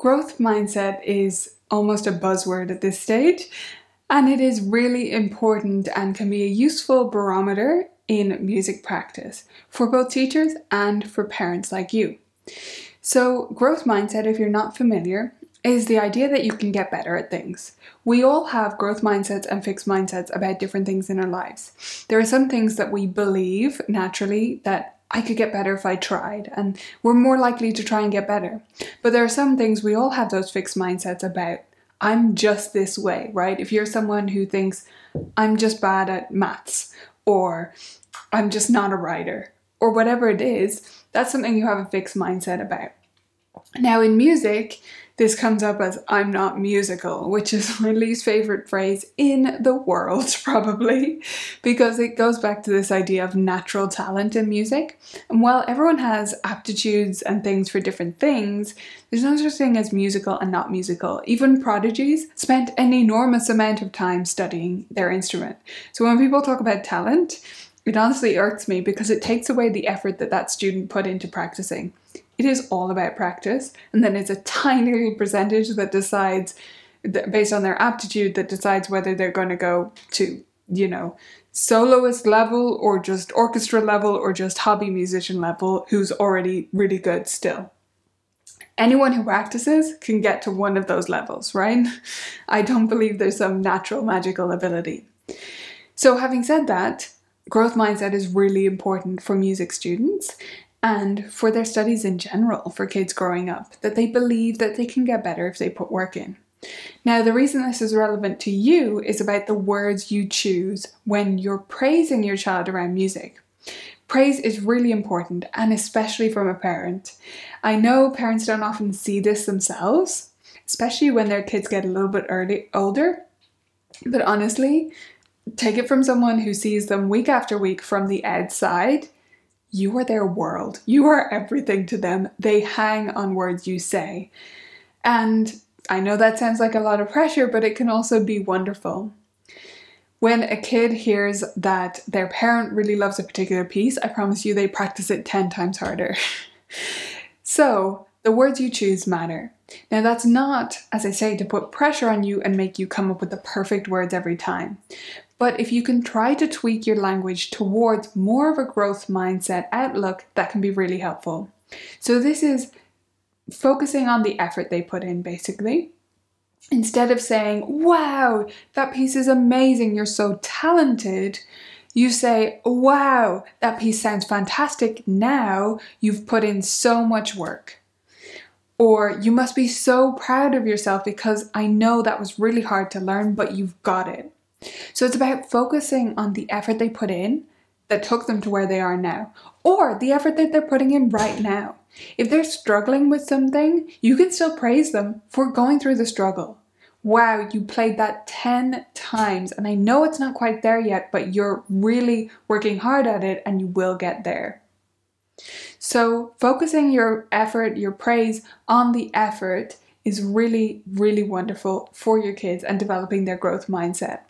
Growth mindset is almost a buzzword at this stage, and it is really important and can be a useful barometer in music practice for both teachers and for parents like you. So, growth mindset, if you're not familiar, is the idea that you can get better at things. We all have growth mindsets and fixed mindsets about different things in our lives. There are some things that we believe naturally that I could get better if I tried, and we're more likely to try and get better. But there are some things we all have those fixed mindsets about. I'm just this way, right? If you're someone who thinks I'm just bad at maths, or I'm just not a writer, or whatever it is, that's something you have a fixed mindset about. Now, in music, this comes up as I'm not musical, which is my least favorite phrase in the world, probably, because it goes back to this idea of natural talent in music. And while everyone has aptitudes and things for different things, there's no such thing as musical and not musical. Even prodigies spent an enormous amount of time studying their instrument. So when people talk about talent, it honestly irks me because it takes away the effort that that student put into practicing. It is all about practice, and then it's a tiny percentage that decides, based on their aptitude, that decides whether they're going to go to, you know, soloist level or just orchestra level or just hobby musician level who's already really good still. Anyone who practices can get to one of those levels, right? I don't believe there's some natural magical ability. So, having said that, growth mindset is really important for music students and for their studies in general for kids growing up, that they believe that they can get better if they put work in. Now, the reason this is relevant to you is about the words you choose when you're praising your child around music. Praise is really important, and especially from a parent. I know parents don't often see this themselves, especially when their kids get a little bit early, older. But honestly, take it from someone who sees them week after week from the outside you are their world. You are everything to them. They hang on words you say. And I know that sounds like a lot of pressure, but it can also be wonderful. When a kid hears that their parent really loves a particular piece, I promise you they practice it 10 times harder. so, the words you choose matter. Now, that's not, as I say, to put pressure on you and make you come up with the perfect words every time. But if you can try to tweak your language towards more of a growth mindset outlook, that can be really helpful. So, this is focusing on the effort they put in basically. Instead of saying, wow, that piece is amazing, you're so talented, you say, wow, that piece sounds fantastic now, you've put in so much work. Or you must be so proud of yourself because I know that was really hard to learn, but you've got it. So it's about focusing on the effort they put in that took them to where they are now, or the effort that they're putting in right now. If they're struggling with something, you can still praise them for going through the struggle. Wow, you played that 10 times, and I know it's not quite there yet, but you're really working hard at it and you will get there. So, focusing your effort, your praise on the effort is really, really wonderful for your kids and developing their growth mindset.